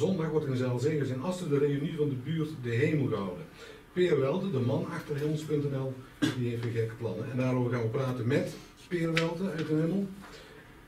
Zondag wordt in Zelzegers in Asten de reunie van de buurt De Hemel gehouden. Peer Welte, de man achter Hemels.nl, die heeft weer gekke plannen. En daarover gaan we praten met Peer Welte uit de Hemel.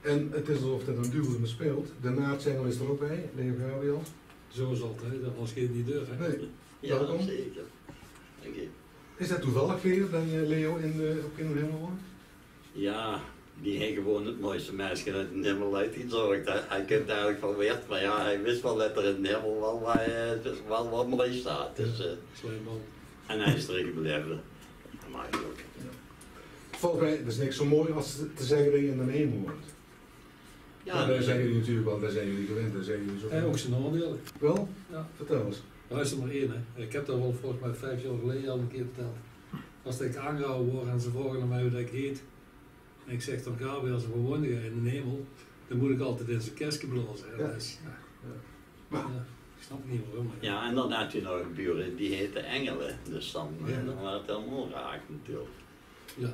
En het is alsof het een duo speelt. De naardzengel is er ook bij, Leo Gabriel. Zo is het altijd, dat was geen die deur. Hè? Nee. Ja, Welkom. zeker. Dank je. Is dat toevallig weer dat je Leo in de, ook in de Hemel woont? Ja, die heeft gewoon het mooiste meisje uit de hemel uitgezorgd. Hij, hij kent eigenlijk van weg, maar ja, hij wist wel dat er in de hemel wel, wat, eh, dus wel wat mooi staat. Dus, eh, Slijmbal. en hij is erin gebleven. Je ook. Volgens mij, is niks zo mooi als te zeggen dat je in de Hemel woont. Ja, Ja, daar zijn jullie natuurlijk wel, daar zijn jullie gewend, daar zijn jullie zo. En ook zijn nadelen. Wel? Ja. Vertel eens. Luister maar één, hè. Ik heb dat wel volgens mij vijf jaar geleden al een keer verteld. Als ik aangehouden word en ze vragen naar mij hoe dat ik heet. En ik zeg dan Gabriel, ze wonen in de hemel. Dan moet ik altijd in zijn kerstje blazen. Ja. Ja. Ja, ik snap niet waarom. maar- ja, en dan had je nog een buren die heette Engelen. Dus dan, eh, Ja. dan was het helemaal raak natuurlijk. Ja.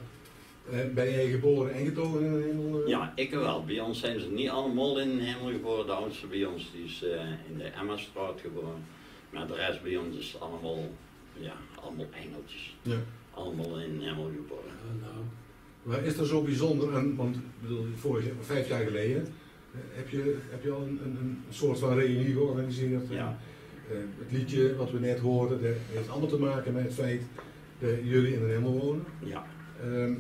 eh, ben jij geboren en getogen in de Hemel? eh? Ja, ik wel. Bij ons zijn ze niet allemaal in de hemel geboren. De oudste bij ons die is eh, in de Emmastraat geboren. Maar de rest bij ons is allemaal, ja, allemaal engeltjes. Ja. Allemaal in de hemel geboren. Ja, nou, Maar is er zo bijzonder, en, want bedoel, vorig vijf jaar geleden, eh, heb je, heb je al een, een, soort van reunie georganiseerd? Ja. Eh, het liedje wat we net hoorden, dat heeft allemaal te maken met het feit dat jullie in een hemel wonen. Ja. Ehm,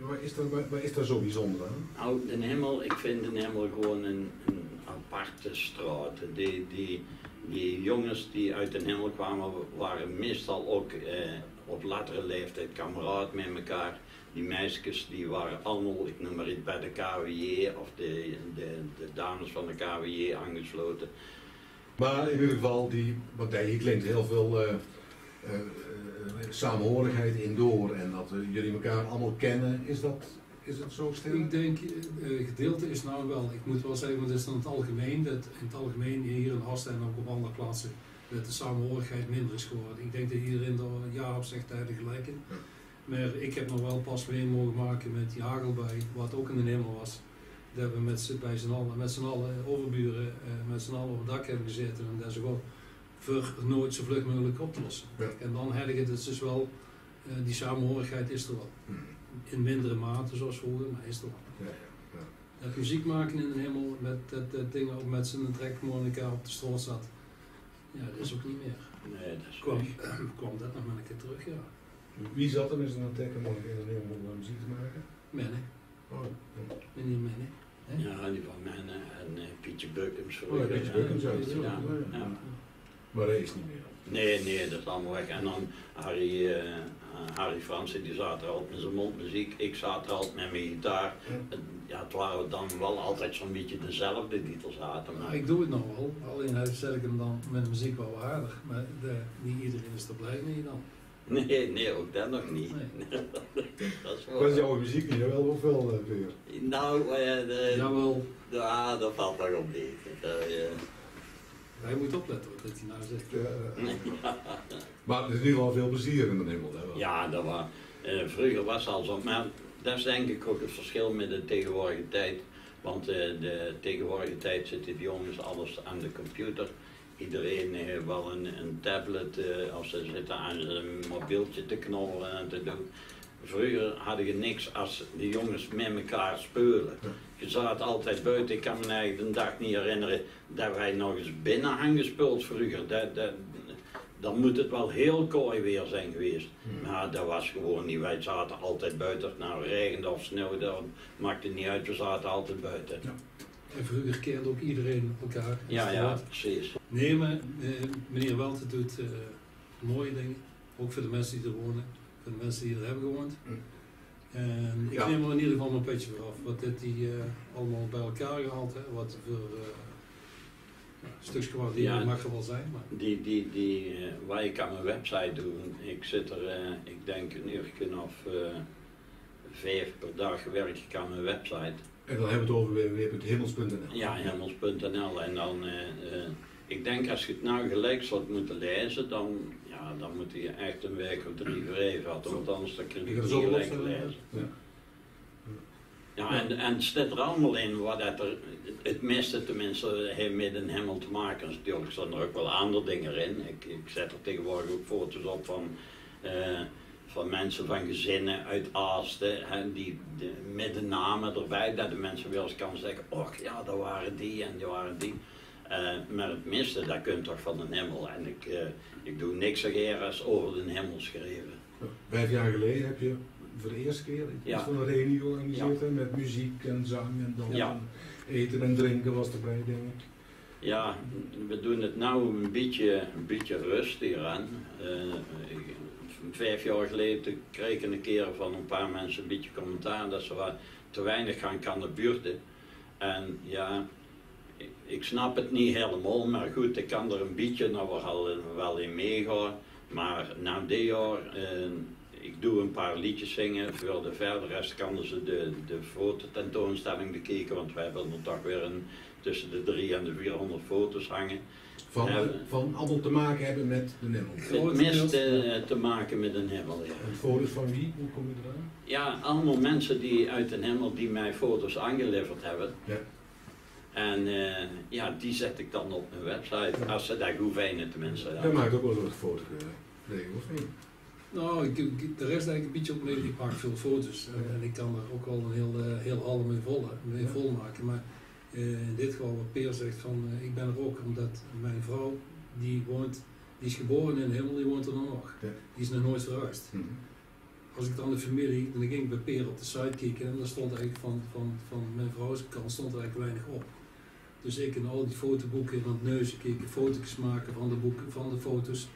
waar, is er, waar, waar is daar zo bijzonder aan? Nou, de hemel, ik vind de hemel gewoon een, een aparte straat. Die, die, die jongens die uit de hemel kwamen, waren meestal ook eh, op latere leeftijd kameraad met elkaar. Die meisjes die waren allemaal, ik noem maar iets, bij de KWJ of de, de, de dames van de KWJ aangesloten. Maar in ieder geval, die, daar hier klinkt heel veel eh, eh, eh, samenhorigheid in door en dat jullie elkaar allemaal kennen. Is dat is het zo stil? Ik denk, eh, gedeelte is nou wel, ik moet wel zeggen, want het is dan het algemeen, dat in het algemeen hier in Asten en ook op andere plaatsen, dat de samenhorigheid minder is geworden. Ik denk dat iedereen er ja op zegt tijden gelijk in. Ja. Maar ik heb nog wel pas mee mogen maken met die hagelbui, wat ook in de hemel was. Dat we met z'n, bij z'n allen, met z'n allen overburen, eh, met z'n allen op het dak hebben gezeten en dat is gewoon voor nooit zo vlug mogelijk op te lossen. Ja. En dan heb ik het dus wel, eh, die samenhorigheid is er wel. Hm. In mindere mate zoals vroeger, maar is er wel. Ja, ja. Dat muziek maken in de hemel, met dat, dat ding ook met zijn trekmonica op de stroot zat. Ja, dat is ook niet meer. Nee, dat is Kwam, kwam dat nog maar een keer terug, ja. Wie zat er met zijn morgen in een hemel om muziek te maken? Menne, Oh, ja. meneer Menne. hè? Ja, die van mij en, eh, Pietje Bukkums. Oh, ja, Pietje Bukkums, ja, ja, ja, ja. Maar hij is niet meer. Nee, nee, dat is allemaal weg. En dan Harry, eh, Harry Fransen, die zat er altijd met zijn mondmuziek. Ik zat er altijd met mijn gitaar. Ja, het waren dan wel altijd zo'n beetje dezelfde die er zaten. Maar ik doe het nog wel, alleen zet ik hem dan met muziek wel harder. Maar de, niet iedereen is er blij mee dan. Nee, nee, ook dat nog niet. Nee. dat is Wat wel... is jouw muziek niet? Wel of wel weer? Nou, eh, de, Jawel, ja, dat valt nog op niet. Dat, eh, hij moet opletten wat hij nou zegt. Ja, eh, maar er is in ieder geval veel plezier in de hemel. Hè, wel. Ja, dat was, eh, vroeger was het al zo. Maar dat is denk ik ook het verschil met de tegenwoordige tijd. Want eh, de tegenwoordige tijd zitten die jongens alles aan de computer. Iedereen heeft wel een, een tablet eh, of ze zitten aan een mobieltje te knorren en te doen. Vroeger hadden je niks als de jongens met elkaar spelen. Ja. Je zat altijd buiten. Ik kan me eigenlijk een dag niet herinneren dat wij nog eens binnen hadden gespeeld vroeger. Dat, dat, dan moet het wel heel kooi weer zijn geweest. Hmm. Maar dat was gewoon niet. Wij zaten altijd buiten. Nou, regende of sneeuwde, dat maakte niet uit. We zaten altijd buiten. En vroeger kende ook iedereen elkaar. Ja, ja, precies. Nee, maar eh, meneer Welte doet eh, mooie dingen. Ook voor de mensen die er wonen. Voor de mensen die er hebben gewoond. En ik Ja. neem er in ieder geval mijn petje voor af. Wat dit die eh, allemaal bij elkaar gehaald hè. Wat voor uh, ja, stukjes gewaardeerd Ja. mag er wel zijn. Maar Die, die, die, eh, wat ik aan mijn website doe, ik zit er, eh, ik denk een uurtje of eh, vijf per dag werk ik aan mijn website. En dan hebben we het over www.hemels.nl. Ja, hemels.nl. En dan, eh, eh, ik denk als je het nou gelijk zou moeten lezen, dan, ja, dan moet je echt een week of drie, hadden, want anders dan kun je het niet gelijk lezen. Ja. Ja, en, en het staat er allemaal in wat dat er, het meeste tenminste heeft met een hemel te maken. Dus natuurlijk staan er ook wel andere dingen in. Ik, ik zet er tegenwoordig ook foto's op van, eh, van mensen van gezinnen uit Aasten, hè, die, de, met de namen erbij, dat de mensen wel eens kan zeggen, oh ja, dat waren die en die waren die. Eh, maar het meeste, dat kunt toch van de hemel. En ik, eh, ik doe niks zo als over de hemel schrijven. Vijf jaar geleden heb je voor de eerste keer iets Ja. van een reunie georganiseerd hè, met muziek en zang en. Ja. en Eten en drinken was erbij, denk ik. Ja, we doen het nou een beetje, een beetje rustiger aan. Eh, vijf jaar geleden kreeg ik een keer van een paar mensen een beetje commentaar dat ze wat te weinig gaan kan de buurten. En ja, ik, ik snap het niet helemaal, maar goed, ik kan er een beetje nou wel, wel in meegaan. Maar na dit jaar, eh, ik doe een paar liedjes zingen. Voor de verder rest kan ze de, de fototentoonstelling bekijken, want we hebben er toch weer een, tussen de 300 en de 400 foto's hangen. Van, Ja. van allemaal te maken hebben met de Nemmel. Het meest eh, te maken met een hemel, ja. En foto's van wie? Hoe kom je eraan? Ja, allemaal mensen die uit een hemel die mij foto's aangeleverd hebben. Ja. En eh, ja, die zet ik dan op mijn website, als ze dat goed vinden tenminste. Jij Ja. maakt ook wel eens wat foto's, eh, Leo, of niet? Nou, ik, ik, de rest eigenlijk een beetje opnieuw. Ik maak veel foto's en, en ik kan er ook wel een heel, eh, heel album mee vol, mee vol maken. Maar eh, in dit geval wat Peer zegt van, eh, ik ben er ook omdat mijn vrouw, die woont, die is geboren in de hemel, die woont er nog. Ja. Die is nog nooit verhuisd. Mhm. Als ik dan de familie, dan ging ik bij Peer op de site kijken en daar stond eigenlijk van, van, van mijn vrouw's kant stond er eigenlijk weinig op. Dus ik in al die fotoboeken en aan het neuzen kijken, foto's maken van de boeken, van de foto's.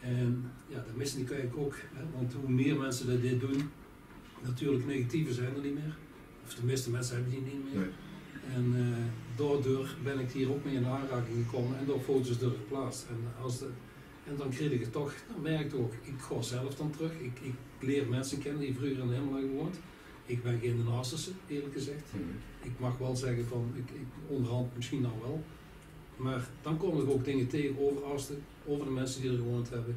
En ja, dat mis ik eigenlijk ook. Hè? Want hoe meer mensen dat dit doen, natuurlijk negatieven zijn er niet meer. Of de meeste mensen hebben die niet meer. Nee. En eh, daardoor ben ik hier ook mee in aanraking gekomen en door foto's door geplaatst. En, als de, en dan kreeg ik het toch, dan merk ik ook, ik ga zelf dan terug. Ik, ik leer mensen kennen die vroeger in de hemel hebben gewoond. Ik ben geen Naasterse, eerlijk gezegd. Mhm. Ik mag wel zeggen van, ik, ik onderhand misschien nou wel. Maar dan kom ik ook dingen tegen over Asten, over de mensen die er gewoond hebben.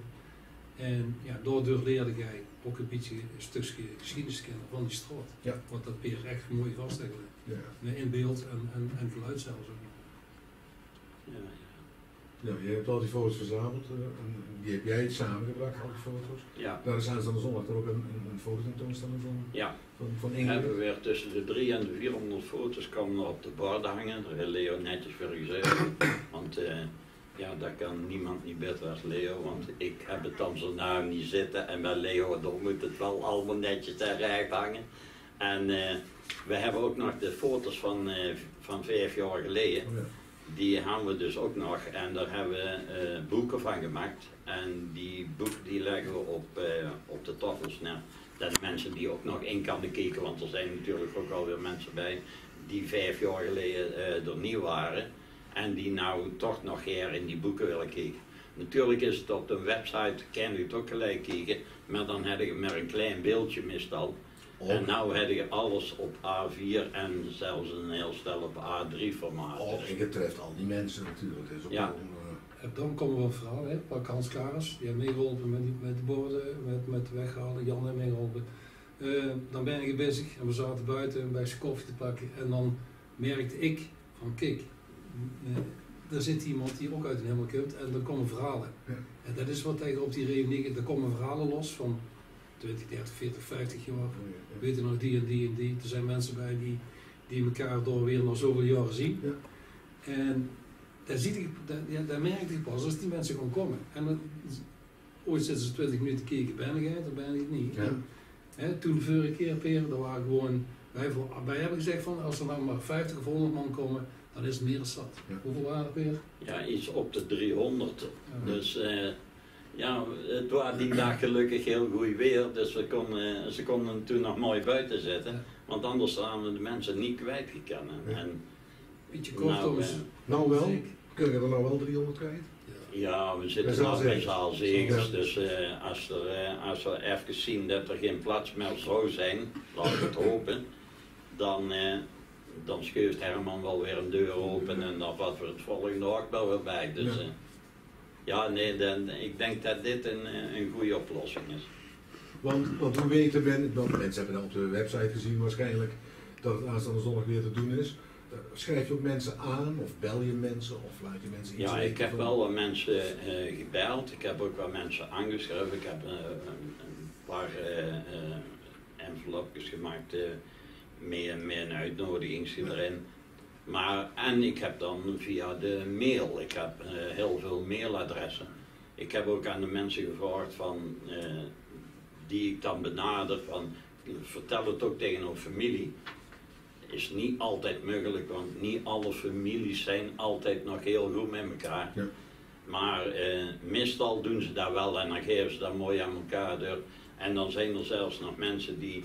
En ja, daardoor leerde jij ook een beetje een stukje geschiedenis kennen van die straat. Ja. Wat dat Peer echt mooi vastlegt. Ja. Met In beeld en, en, en geluid zelfs ook. Ja, ja, je hebt al die foto's verzameld. eh, en die heb jij samengebracht, al die foto's. ja. Daar is aanstaande zondag er ook een, een, een fototentoonstelling van, ja. van, van We Ingrid. hebben weer tussen de 300 en de 400 foto's er op de borden hangen. Daar heeft Leo netjes voor gezegd. Want eh, ja, dat kan niemand niet beter als Leo. Want ik heb het dan zo nou niet zitten. En bij Leo dan moet het wel allemaal netjes en recht hangen. En eh, we hebben ook nog de foto's van, van vijf jaar geleden. Oh, ja. Die hebben we dus ook nog en daar hebben we eh, boeken van gemaakt. En die boeken die leggen we op, eh, op de tafels. Dat mensen die ook nog in kunnen kijken, want er zijn natuurlijk ook alweer mensen bij die vijf jaar geleden eh, er niet waren. En die nou toch nog hier in die boeken willen kijken. Natuurlijk is het op de website, kan u het ook gelijk kijken, maar dan heb je maar een klein beeldje meestal. En nou heb je alles op A4 en zelfs een heel stel op A3 formaat. Oh, Dus- en je treft al die mensen natuurlijk. Dat is ook Ja. wel, eh, En dan komen we op verhaal, hè. Pak Hans Karas, die heeft meegeholpen met, met de borden, met, met weghalen. Jan heeft meegeholpen. Eh, dan ben ik bezig en we zaten buiten bij zijn koffie te pakken. En dan merkte ik van, kijk, eh, er zit iemand die ook uit een hemel komt en er komen verhalen. Ja. En dat is wat tegen op die reunie, er komen verhalen los van 20, 30, 40, 50 jaar. oh, ja, ja. weet je nog die en die en die. Er zijn mensen bij die, die elkaar door weer nog zoveel jaren zien. Ja. En daar, ziet ik, daar, ja, daar merkte ik pas als die mensen gewoon komen. En dan, ooit zitten ze 20 minuten kijken, ben ik het, dan ben ik het niet. Ja. En, hè, toen de vorige keer, Peer, daar waren gewoon, wij, voor- wij hebben gezegd van als er nou maar 50 of 100 man komen, dan is het meer dan zat. Ja. Hoeveel waren er, Peer? Ja, iets op de 300. Ja. Dus eh, ja, het was die dag gelukkig heel goed weer. Dus we konden, ze konden toen nog mooi buiten zitten. Ja. Want anders hadden we de mensen niet kwijtgekennen. Ja. En Beetje kort Nou, eh, Nou wel, Zeker. kun je er nou wel 300 kwijt? Ja. ja, we zitten nog bij zaalzegers. Dus eh, als, er, eh, als we even zien dat er geen plaats meer zou zijn, laten we het hopen. Dan, eh, dan schuift Herman wel weer een deur open en dan wat voor het volgende ook wel weer bij. Dus Ja. Ja, nee, dan, ik denk dat dit een, eh, een goede oplossing is. Want, want hoe weet je ben, want mensen hebben dat op de website gezien waarschijnlijk. dat het aanstaande zondag weer te doen is. Eh, Schrijf je ook mensen aan of bel je mensen of laat je mensen iets Ja, weten ik heb van- wel wat mensen eh, gebeld. Ik heb ook wat mensen aangeschreven. Ik heb een, een paar envelopjes gemaakt met, met een uitnodiging erin. Maar, en ik heb dan via de mail, ik heb eh, heel veel mailadressen. Ik heb ook aan de mensen gevraagd van, eh, die ik dan benader van, vertel het ook tegen een familie. Is niet altijd mogelijk, want niet alle families zijn altijd nog heel goed met elkaar. Ja. Maar eh, meestal doen ze dat wel en dan geven ze dat mooi aan elkaar door. En dan zijn er zelfs nog mensen die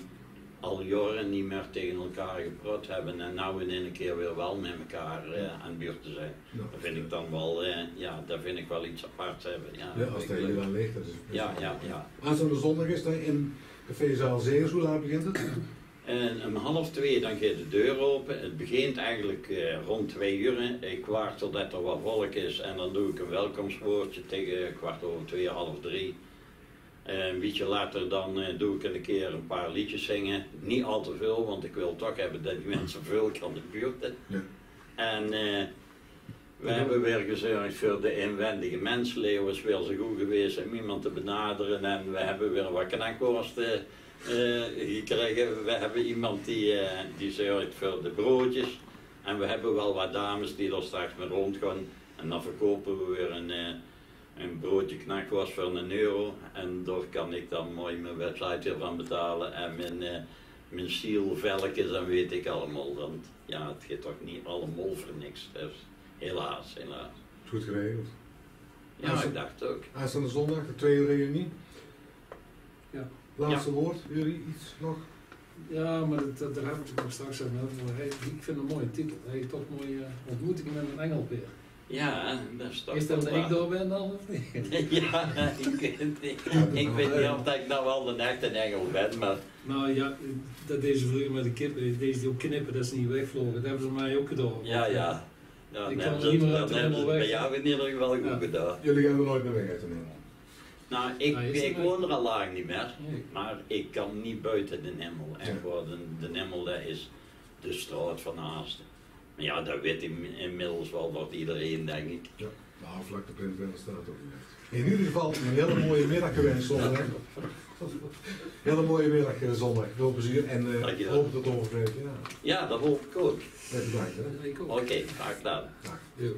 al jaren niet meer tegen elkaar gepraat hebben en nou in een keer weer wel met elkaar eh, aan het buurt te zijn. Dat vind ik dan wel, eh, ja, dat vind ik wel iets aparts hebben. Ja, Ja, als dat hier aan ligt. Dat is ja, ja, ja. Aanstaande zondag is dat in cafézaal Zeers. Hoe laat begint het? En om half twee dan gaat de deur open. Het begint eigenlijk eh, rond twee uur. Ik wacht totdat er wat volk is en dan doe ik een welkomstwoordje tegen kwart over twee, half drie. Een beetje later dan eh, doe ik een keer een paar liedjes zingen. Niet al te veel, want ik wil toch hebben dat die mensen veel kan de buurt. Ja. En eh, we hebben weer gezorgd voor de inwendige mensleeuwen. is weer zo goed geweest om iemand te benaderen. En we hebben weer wat knakworsten eh, gekregen. We hebben iemand die, die zorgt voor de broodjes. En we hebben wel wat dames die er straks mee rondgaan. En dan verkopen we weer een, een broodje knakworst voor een euro. En daar kan ik dan mooi mijn website ervan betalen. En mijn, eh mijn zielvelkjes en weet ik allemaal. Want ja, het gaat toch niet allemaal voor niks. Dus helaas, helaas. Goed geregeld. Ja, ik dacht ook. Aanstaande zondag, de tweede reunie. Ja. Laatste woord, jullie iets nog? Ja, maar dat, dat- daar heb ik het nog straks. Hij- Ik vind het een mooie titel. Hij heeft toch mooie eh, ontmoetingen met een engelpeer. Ja, dat is toch Is dat ik door ben dan of niet? Ja, ik weet niet. Ik weet niet of ik nou wel een echte engel ben, maar Nou ja, dat deze vroeger met de kippen, deze die ook knippen, dat ze niet wegvlogen. Dat hebben ze mij ook gedaan. ja, ja. Ja, Ik dan kan hebben er niet ze meer uit de hemel weg. jou in ieder geval goed Ja. gedaan. Jullie gaan er nooit meer weg uit de nemen. Nou, ik, Nou, ik woon er al lang niet meer, Nee. maar ik kan niet buiten de Nemmel. En Ja. voor de, de Nemmel, dat is de straat van Aasten. Maar ja, dat weet in- inmiddels wel dat iedereen, denk ik. Ja, nou, vlak de print wel staat ook niet. In ieder geval een hele mooie middag gewenst zondag. Hele mooie middag eh, zondag. Veel plezier en Dankjewel. hoop tot over vijf jaar. Ja, dat hoop ik ook. Met bedankt. Oké, graag gedaan. Dag. Ja.